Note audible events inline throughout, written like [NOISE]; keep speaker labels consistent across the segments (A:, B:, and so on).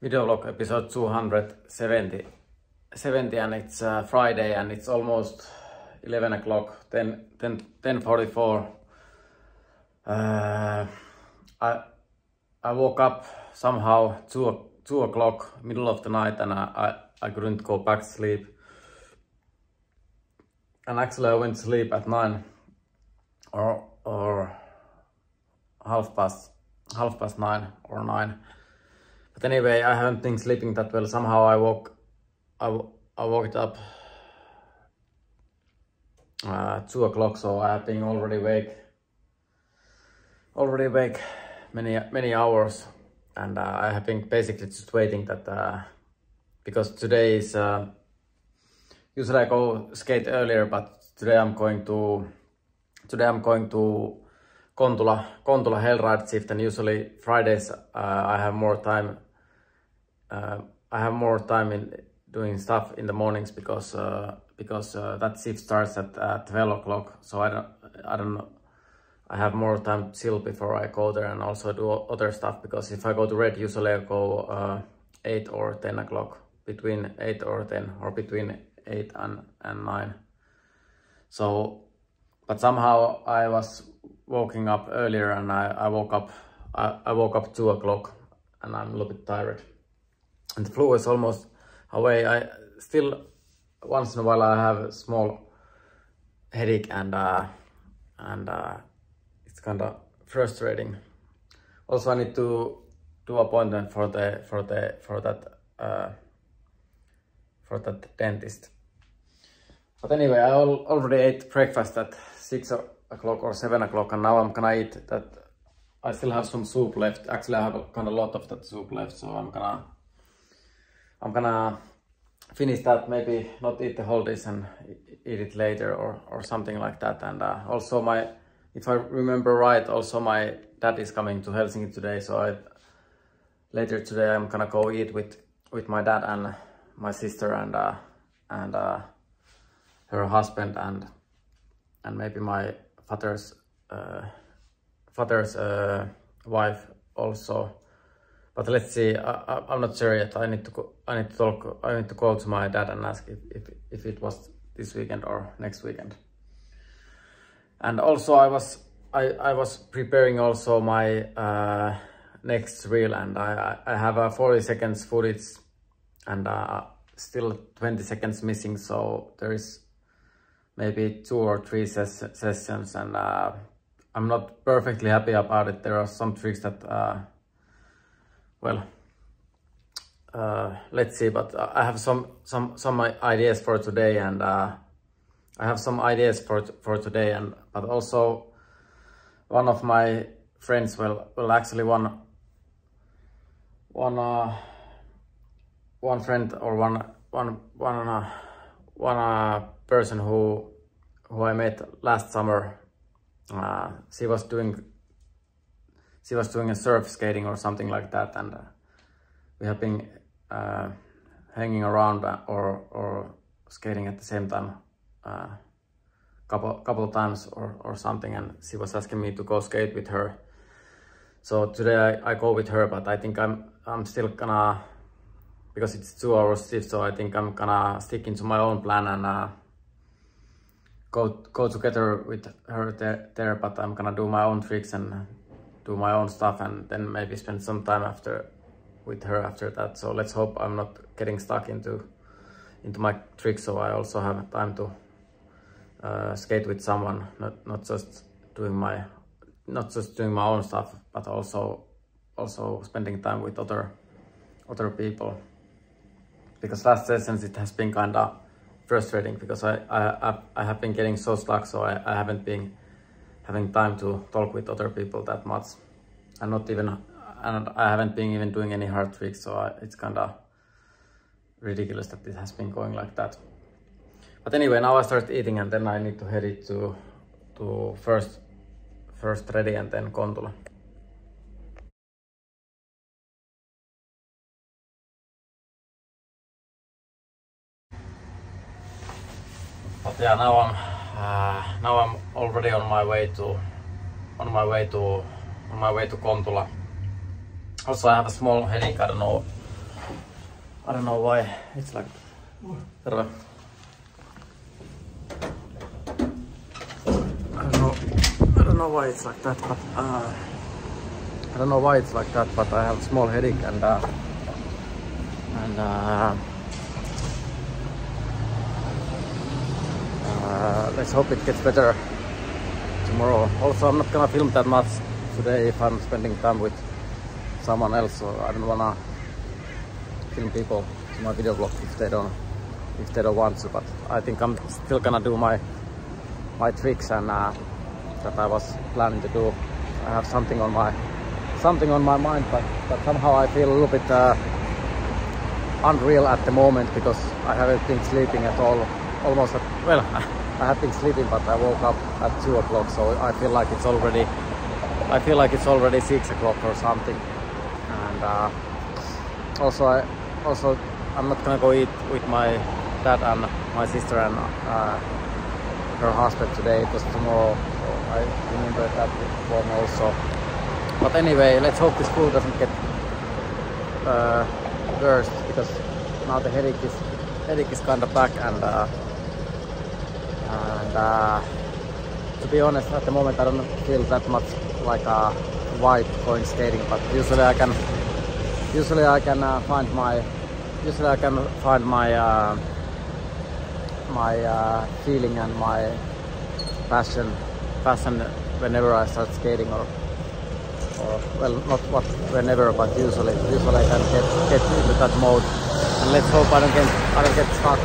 A: video log episode 270 70 and it's uh, Friday and it's almost 11 o'clock 10 10 10:44 uh, I I woke up somehow 2 2 o'clock middle of the night and I, I I couldn't go back to sleep. And actually I went to sleep at 9 or or half past half past 9 or 9 but anyway, I haven't been sleeping that well. Somehow I woke, I, I woke up uh, two o'clock, so I have been already awake, already awake many many hours, and uh, I have been basically just waiting that uh, because today is uh, usually I go skate earlier, but today I'm going to today I'm going to Kontula Kontula Hellride shift, and usually Fridays uh, I have more time uh, I have more time in doing stuff in the mornings because uh, because uh, that shift starts at uh, 12 o'clock. So I don't I don't know. I have more time chill before I go there and also do other stuff because if I go to red, usually I go uh, 8 or 10 o'clock between 8 or 10 or between 8 and, and 9. So, but somehow I was waking up earlier and I, I woke up I, I woke up 2 o'clock and I'm a little bit tired and the flu is almost away. I still once in a while I have a small headache and uh, and uh, it's kind of frustrating. Also, I need to do appointment for the for the for that uh, for that dentist. But anyway, I al already ate breakfast at six o'clock or seven o'clock, and now I'm gonna eat that. I still have some soup left. Actually, I have kind of a lot of that soup left, so I'm gonna I'm gonna finish that, maybe not eat the whole dish and eat it later or, or something like that. And uh, also my, if I remember right, also my dad is coming to Helsinki today. So I, later today I'm gonna go eat with, with my dad and my sister and, uh, and uh, her husband and, and maybe my father's, uh, father's uh, wife also but let's see. I, am not sure yet. I need to. I need to talk. I need to call to my dad and ask if if if it was this weekend or next weekend. And also, I was I I was preparing also my uh, next reel, and I I have a 40 seconds footage, and uh, still 20 seconds missing. So there is maybe two or three ses sessions, and uh, I'm not perfectly happy about it. There are some tricks that uh, well, uh, let's see, but I have some, some, some ideas for today and uh, I have some ideas for, for today and, but also one of my friends, well, well, actually one, one, uh, one friend or one, one, one, uh, one uh, person who, who I met last summer, uh, she was doing she was doing a surf skating or something like that and uh, we have been uh, hanging around uh, or or skating at the same time uh, couple couple of times or, or something and she was asking me to go skate with her. So today I, I go with her but I think I'm I'm still gonna because it's two hours shift so I think I'm gonna stick into my own plan and uh, go go together with her there, there but I'm gonna do my own tricks and do my own stuff and then maybe spend some time after with her after that. So let's hope I'm not getting stuck into into my tricks. So I also have time to uh, skate with someone, not not just doing my not just doing my own stuff, but also also spending time with other other people. Because last sessions it has been kind of frustrating because I, I I have been getting so stuck, so I, I haven't been having time to talk with other people that much. And not even, and I haven't been even doing any hard tricks, so I, it's kind of ridiculous that it has been going like that. But anyway, now I start eating and then I need to head it to, to first, first ready and then Kontula. But yeah, now I'm uh, now I'm already on my way to on my way to on my way to Kontula. Also, I have a small headache. I don't know I don't know why it's like. I don't know. I don't know why it's like that, but uh, I don't know why it's like that, but I have a small headache and uh, and uh, uh, let's hope it gets better tomorrow. Also, I'm not gonna film that much today if I'm spending time with someone else, so I don't wanna film people to my video blog if they don't if they don't want to. But I think I'm still gonna do my my tricks and uh, that I was planning to do. I have something on my something on my mind, but but somehow I feel a little bit uh, unreal at the moment because I haven't been sleeping at all. Almost at, well, [LAUGHS] I have been sleeping, but I woke up at two o'clock, so I feel like it's already I feel like it's already six o'clock or something. And uh, also, I also I'm not gonna go eat with my dad and my sister and uh, her husband today. Was tomorrow. So I remember that one also. But anyway, let's hope this food doesn't get uh, worse because now the headache is headache is kind of back and uh, and uh, to be honest, at the moment I don't feel that much like a white going skating, but usually I can usually I can uh, find my usually I can find my uh, my uh, feeling and my passion passion whenever I start skating or or well not what whenever but usually usually I can get get into that mode. And let's hope I don't get I don't get stuck.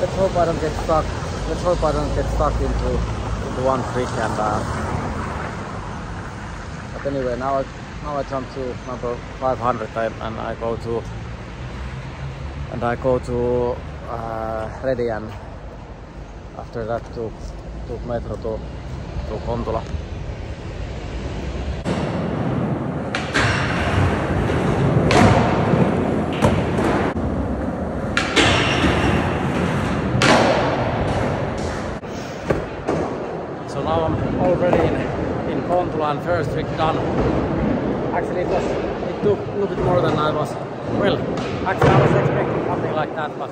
A: Let's hope I don't get stuck. Let's hope I don't get stuck into into one trick and uh, but anyway now I now I jump to number 500 and I go to and I go to uh, Ready and after that to to metro to to Kontula. So now I'm already in, in Kontula and first trick done. Actually it was it took a little bit more than I was well actually I was expecting something like that but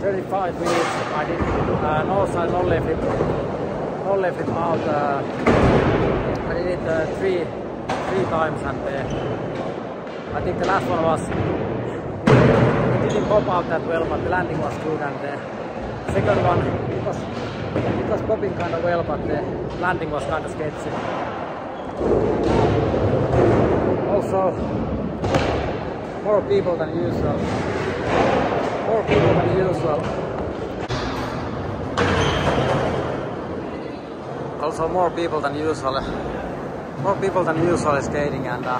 A: 35 minutes I did uh, no side no left it no left it out uh, I did it uh, three three times and uh, I think the last one was it didn't pop out that well but the landing was good and the second one it was it was popping kind of well but the landing was kind of sketchy also more people than usual more people than usual. Also more people than usual. More people than usual skating and uh,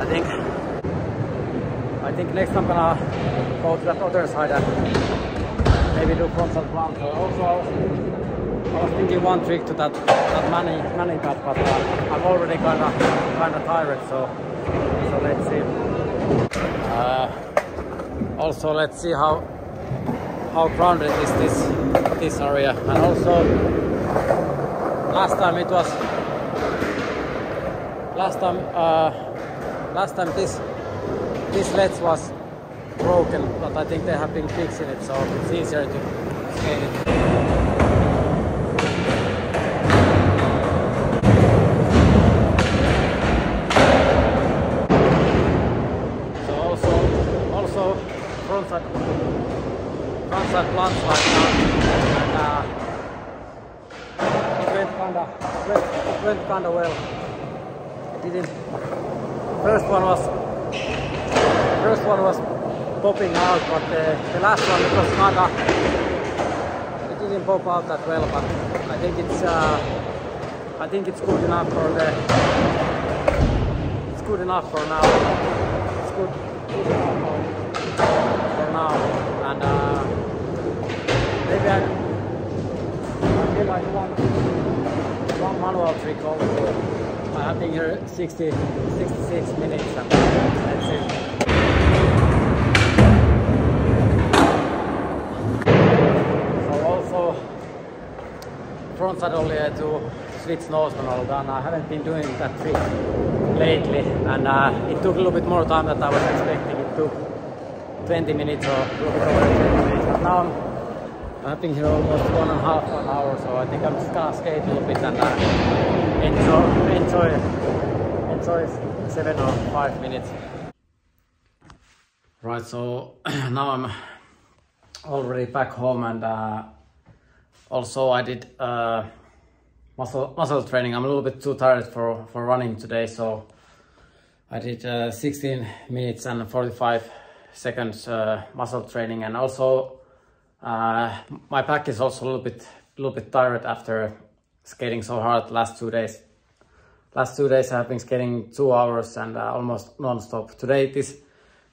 A: I think I think next I'm gonna go to that other side and maybe do frontside blunt. Also I was thinking one trick to that that money money cut but uh, I'm already kinda kinda tired so so let's see. Uh, also, let's see how how crowded is this this area, and also last time it was last time uh, last time this this ledge was broken, but I think they have been fixing it, so it's easier to skate it. Like that and uh, it went kinda went, went kinda well it didn't first one was first one was popping out but the, the last one it was kinda it didn't pop out that well but I think it's uh, I think it's good enough for the it's good enough for now. It's good, good enough uh, maybe I, feel like one, one manual trick also I have been here 60, 66 minutes that's it so also front side only to switch nose and I haven't been doing that trick lately and uh, it took a little bit more time than I was expecting. It took 20 minutes or a little over 20 minutes. But now I'm, I've been here almost one and a half an hour, so I think I'm just gonna skate a little bit and uh, enjoy, enjoy, enjoy seven or five minutes. Right, so [CLEARS THROAT] now I'm already back home and uh, also I did uh, muscle muscle training. I'm a little bit too tired for, for running today, so I did uh, 16 minutes and 45 seconds uh, muscle training, and also uh, my back is also a little bit a little bit tired after skating so hard last two days. Last two days I have been skating two hours and uh, almost non-stop. Today this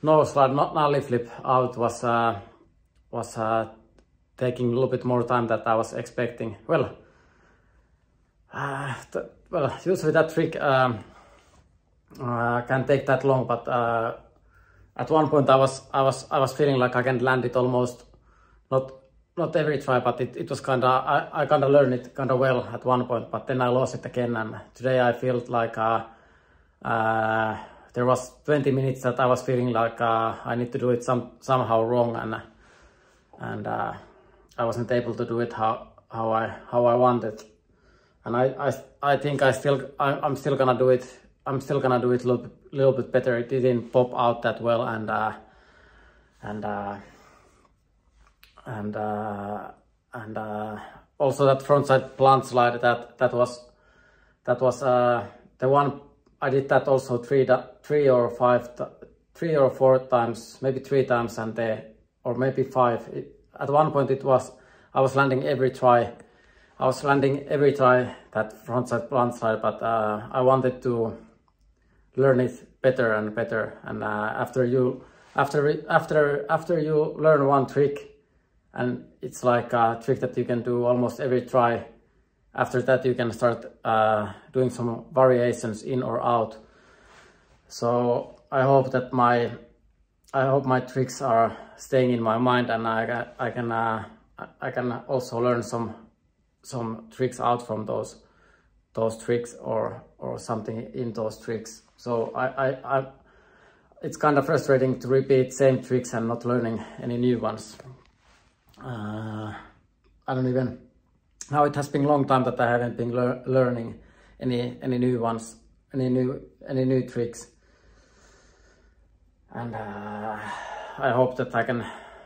A: nose slide not nollie flip out was uh, was uh, taking a little bit more time than I was expecting. Well, uh, well, usually that trick um, can take that long, but at one point I was I was I was feeling like I can land it almost not not every try, but it, it was kind of I, I kind of learned it kind of well at one point, but then I lost it again, and today I felt like uh, uh, there was 20 minutes that I was feeling like uh, I need to do it some somehow wrong, and and uh, I wasn't able to do it how how I how I wanted and I, I, I think I still, I, am still gonna do it. I'm still gonna do it a little, little bit better. It didn't pop out that well, and uh, and uh, and uh, and uh, also that frontside blunt slide that that was that was uh, the one I did that also three three or five three or four times, maybe three times, and the or maybe five. It, at one point it was I was landing every try I was landing every try that frontside blunt slide, but uh, I wanted to learn it better and better. And uh, after you, after after after you learn one trick, and it's like a trick that you can do almost every try. After that, you can start uh, doing some variations in or out. So I hope that my I hope my tricks are staying in my mind, and I I can uh, I can also learn some some tricks out from those those tricks or or something in those tricks. So I, I, I it's kind of frustrating to repeat same tricks and not learning any new ones. Uh, I don't even now it has been a long time that I haven't been lear learning any any new ones, any new any new tricks. And uh, I hope that I can.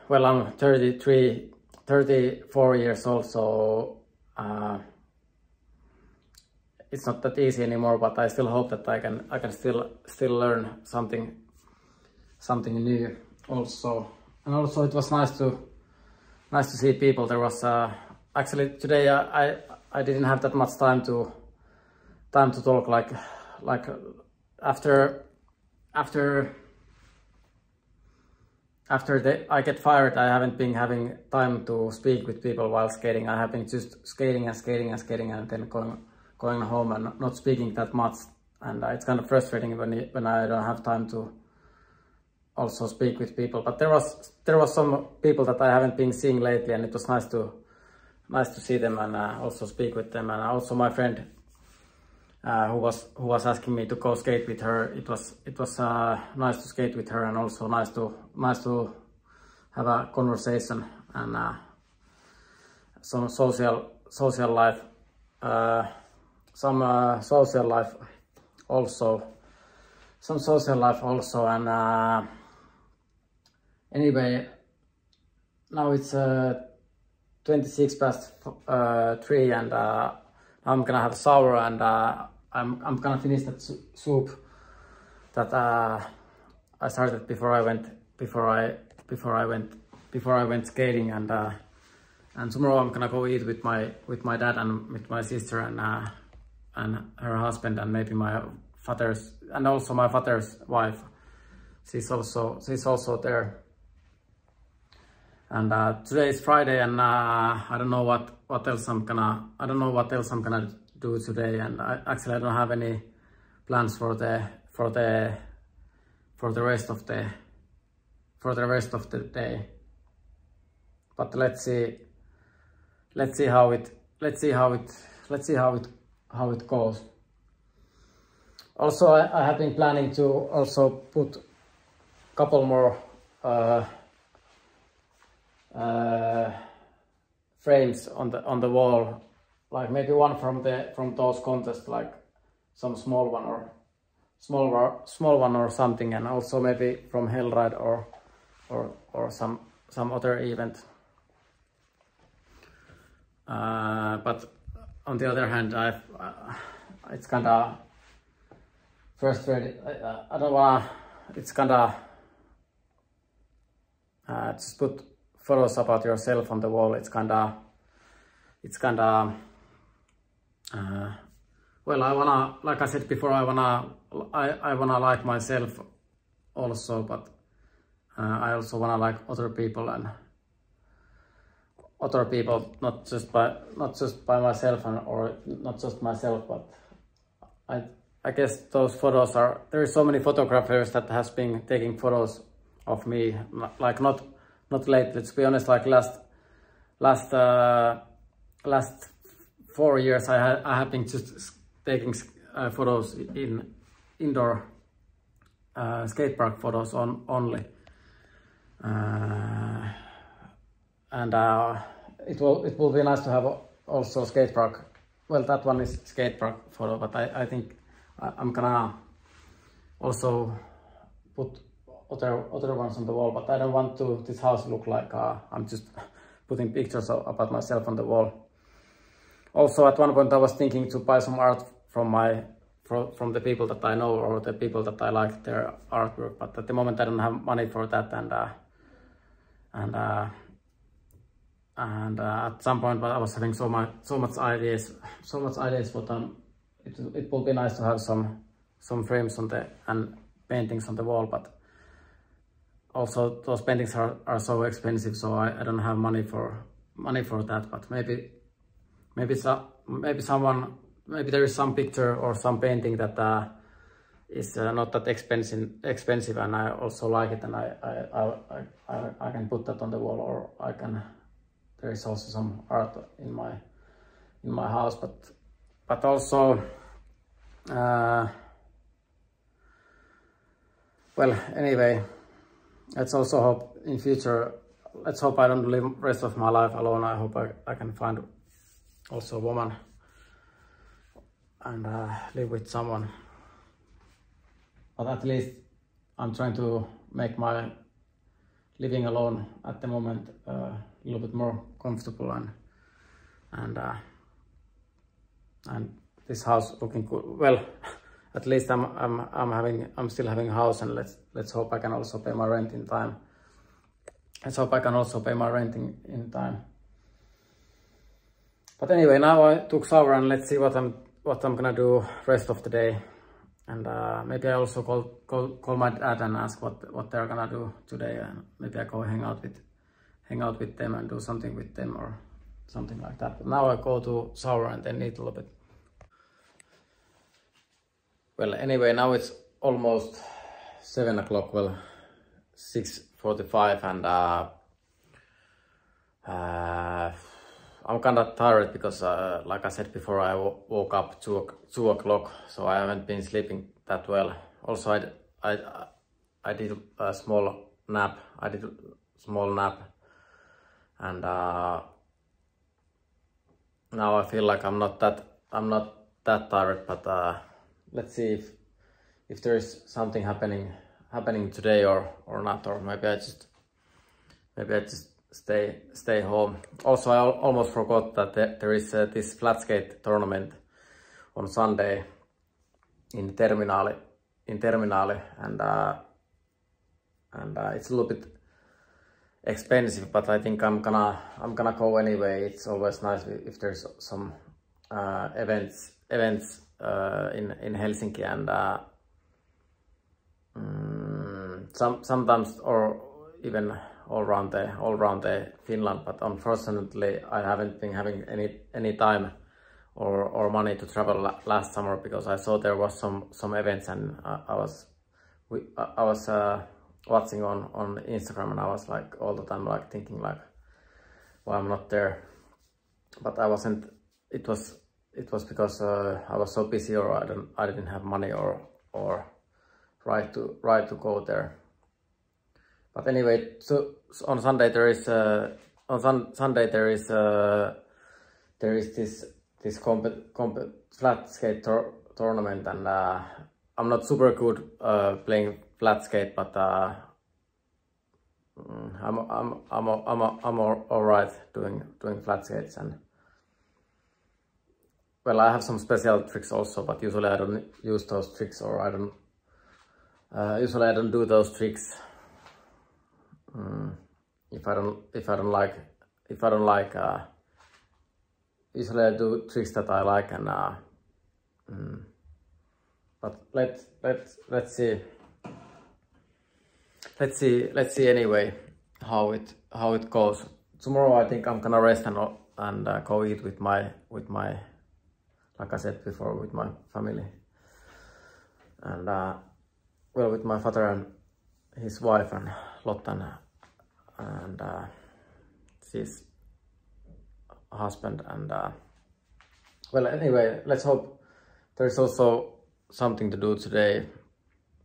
A: Well, I'm 33, 34 years old, so uh, it's not that easy anymore, but I still hope that I can I can still still learn something something new also. And also it was nice to nice to see people. There was uh, actually today I, I I didn't have that much time to time to talk like like after after after the, I get fired, I haven't been having time to speak with people while skating. I have been just skating and skating and skating and then going going home and not speaking that much. And it's kind of frustrating when when I don't have time to also speak with people. But there was there was some people that I haven't been seeing lately, and it was nice to nice to see them and uh, also speak with them. And also my friend uh, who was who was asking me to go skate with her. It was it was uh, nice to skate with her and also nice to nice to have a conversation and uh, some social social life, uh, some uh, social life also, some social life also. And uh, anyway, now it's 26 past three and. I'm gonna have a sour and uh, I'm, I'm gonna finish that soup that uh, I started before I went before I before I went before I went skating and uh, and tomorrow I'm gonna go eat with my with my dad and with my sister and uh, and her husband and maybe my father's and also my father's wife. She's also she's also there. And uh, today is Friday and uh, I don't know what, what else I'm gonna, I don't know what else I'm gonna do today. And I, actually I don't have any plans for the, for the, for the rest of the, for the rest of the day. But let's see, let's see how it, let's see how it, let's see how it how it goes. Also, I, I have been planning to also put a couple more uh, uh, frames on the on the wall, like maybe one from the from those contests, like some small one or small small one or something, and also maybe from Hellride or or or some some other event. Uh, but on the other hand, I've uh, it's kind of frustrated. I, I don't wanna. It's kind of uh, just put photos about yourself on the wall. It's kind of it's kind of uh, well. I wanna, like I said before, I wanna I I wanna like myself also, but uh, I also wanna like other people and other people, not just by not just by myself and or not just myself, but I I guess those photos are there is so many photographers that has been taking photos of me, like not not lately. To be honest, like last last uh, last four years, I ha I have been just taking uh, photos in indoor uh, skate park photos on only. Uh, and uh, it will it will be nice to have also skate park. Well, that one is skate park photo, but I I think I'm gonna also put other other ones on the wall. But I don't want to this house look like uh, I'm just putting pictures about myself on the wall. Also, at one point I was thinking to buy some art from my from the people that I know or the people that I like their artwork, but at the moment I don't have money for that, and uh, and uh, and uh, at some point but I was having so much so much ideas so much ideas but um it, it will be nice to have some some frames on the and paintings on the wall but also those paintings are, are so expensive so I, I don't have money for money for that but maybe maybe so maybe someone maybe there is some picture or some painting that uh, is uh, not that expensive expensive and I also like it and I I, I I I can put that on the wall or I can there is also some art in my in my house but but also uh, well anyway let's also hope in future let's hope I don't live rest of my life alone. I hope I, I can find also a woman and uh, live with someone. But at least I'm trying to make my living alone at the moment uh, a little bit more comfortable and and uh, and this house looking good. Well [LAUGHS] at least I'm, I'm I'm having I'm still having a house and let's let's hope I can also pay my rent in time. Let's hope I can also pay my rent in, in time. But anyway now I took shower and let's see what I'm what I'm gonna do rest of the day. And uh, maybe I also call, call call my dad and ask what what they're gonna do today. And maybe I go hang out with hang out with them and do something with them or something like that but now I go to shower and then eat a little bit well anyway now it's almost seven o'clock well 6:45 and uh, uh, I'm kind of tired because, uh, like I said before, I woke up two two o'clock, so I haven't been sleeping that well. Also, I I I did a small nap. I did a small nap, and uh, now I feel like I'm not that I'm not that tired. But uh, let's see if if there is something happening happening today or or not, or maybe I just maybe I just stay stay home. Also, I almost forgot that there is uh, this flat skate tournament on Sunday in Terminale, in Terminale, and uh, and uh, it's a little bit expensive, but I think I'm gonna I'm gonna go anyway. It's always nice if there's some uh, events events uh, in in Helsinki and. Uh, mm, some sometimes or even all around the all around the Finland, but unfortunately I haven't been having any any time or or money to travel last summer because I saw there was some some events and I, I was we I was uh, watching on on Instagram and I was like all the time like thinking like why well, I'm not there, but I wasn't. It was it was because uh, I was so busy or I don't I didn't have money or or right to right to go there. But anyway, so, so on Sunday there is uh, on sun, Sunday there is uh, there is this this comp comp flat skate tournament and uh, I'm not super good uh, playing flat skate, but uh, mm, I'm I'm I'm I'm I'm all, right doing doing flat skates and well I have some special tricks also, but usually I don't use those tricks or I don't uh, usually I don't do those tricks. Mm, if I don't if I don't like if I don't like uh, usually I do tricks that I like and uh, mm, but let's let's let's see let's see let's see anyway how it how it goes. Tomorrow I think I'm gonna rest and and uh, go eat with my with my like I said before with my family. And uh, well with my father and his wife and Lottan and uh, his husband and uh, well anyway let's hope there's also something to do today.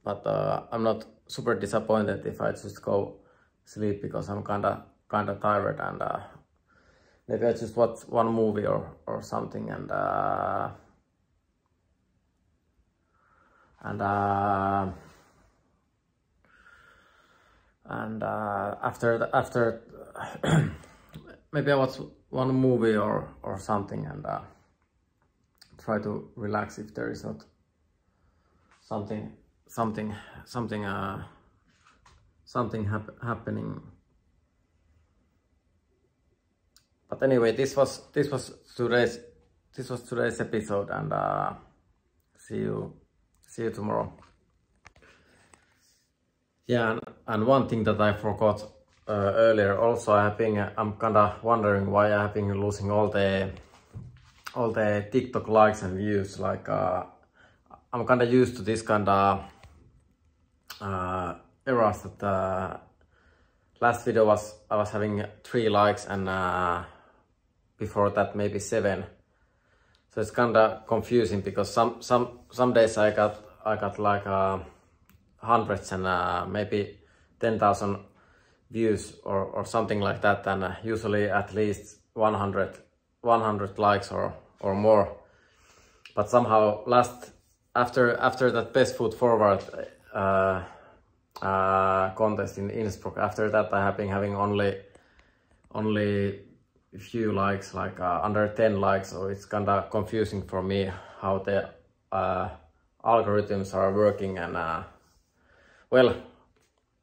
A: But uh, I'm not super disappointed if I just go sleep because I'm kinda kinda tired and uh, maybe I just watch one movie or, or something and uh, and uh, and uh, after the, after [CLEARS THROAT] maybe I watch one movie or or something and uh, try to relax if there is not something something something uh something hap happening. But anyway this was this was today's this was today's episode and uh see you see you tomorrow. Yeah and, and one thing that i forgot uh, earlier also i have been i'm kind of wondering why i have been losing all the all the tiktok likes and views like uh i'm kind of used to this kind of uh eras that uh last video was i was having three likes and uh before that maybe seven. So it's kind of confusing because some some some days i got i got like uh hundreds and uh, maybe 10,000 views or, or something like that and uh, usually at least 100 100 likes or or more. But somehow last after after that best foot forward uh, uh, contest in Innsbruck. After that I have been having only only few likes like uh, under 10 likes. So it's kind of confusing for me how the uh, algorithms are working and uh, well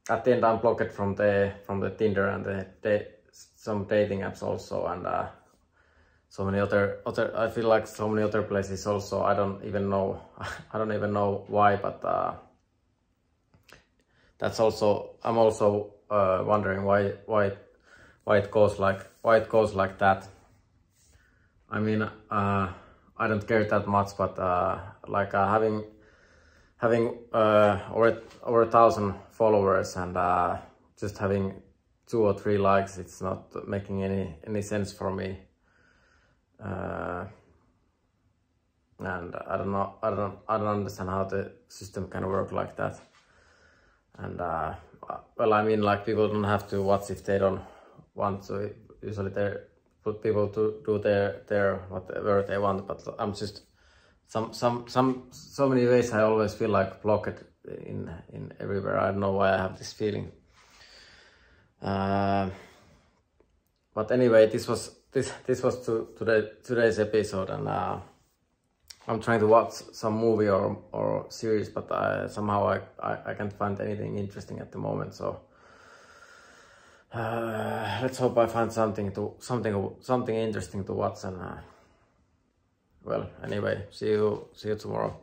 A: at the end I'm blocked from the from the Tinder and the, the some dating apps also and uh, so many other other I feel like so many other places also. I don't even know [LAUGHS] I don't even know why but uh, that's also I'm also uh, wondering why why why it goes like why it goes like that. I mean uh, I don't care that much but uh, like uh, having having uh, over over a thousand followers and uh, just having two or three likes it's not making any any sense for me. And I don't know I don't I don't understand how the system can work like that and uh, well I mean like people don't have to watch if they don't want to usually they put people to do their their whatever they want but I'm just some some some so many ways I always feel like blocked in in everywhere. I don't know why I have this feeling. Uh, but anyway, this was this this was to today today's episode, and uh, I'm trying to watch some movie or or series, but I, somehow I, I I can't find anything interesting at the moment. So uh, let's hope I find something to something something interesting to watch and. Uh, well, anyway, see you see you tomorrow.